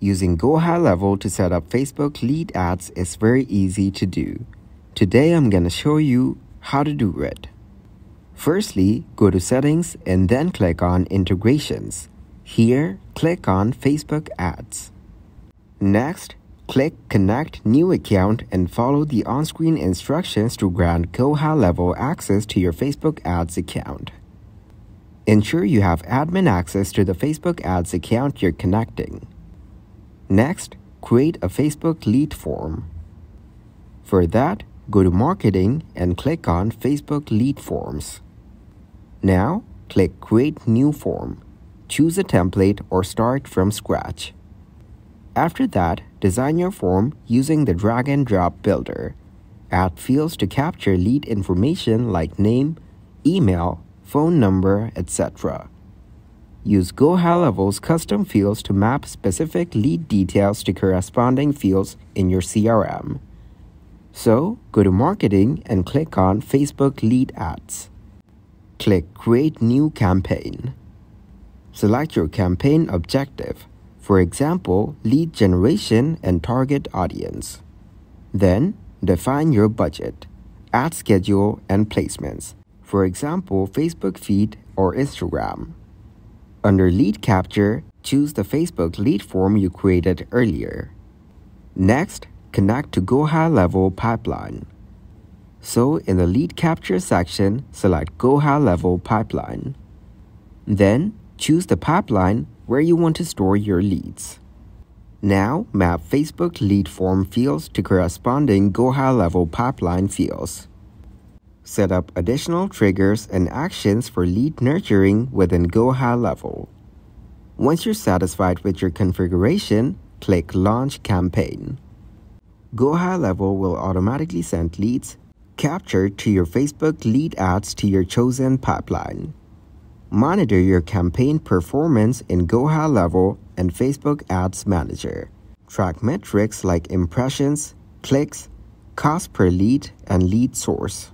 Using Go High Level to set up Facebook lead ads is very easy to do. Today I'm gonna show you how to do it. Firstly, go to Settings and then click on Integrations. Here, click on Facebook Ads. Next, click Connect New Account and follow the on-screen instructions to grant Go High Level access to your Facebook Ads account. Ensure you have admin access to the Facebook Ads account you're connecting. Next, create a Facebook lead form. For that, go to Marketing and click on Facebook Lead Forms. Now, click Create New Form. Choose a template or start from scratch. After that, design your form using the drag and drop builder. Add fields to capture lead information like name, email, phone number, etc. Use Go High Level's custom fields to map specific lead details to corresponding fields in your CRM. So, go to Marketing and click on Facebook Lead Ads. Click Create New Campaign. Select your campaign objective, for example, lead generation and target audience. Then, define your budget, ad schedule, and placements, for example, Facebook feed or Instagram. Under Lead Capture, choose the Facebook lead form you created earlier. Next, connect to Go High Level Pipeline. So in the lead capture section, select Go High Level Pipeline. Then choose the pipeline where you want to store your leads. Now map Facebook lead form fields to corresponding Go High Level pipeline fields. Set up additional triggers and actions for lead nurturing within Go High Level. Once you're satisfied with your configuration, click Launch Campaign. Go High Level will automatically send leads captured to your Facebook lead ads to your chosen pipeline. Monitor your campaign performance in Go High Level and Facebook Ads Manager. Track metrics like impressions, clicks, cost per lead, and lead source.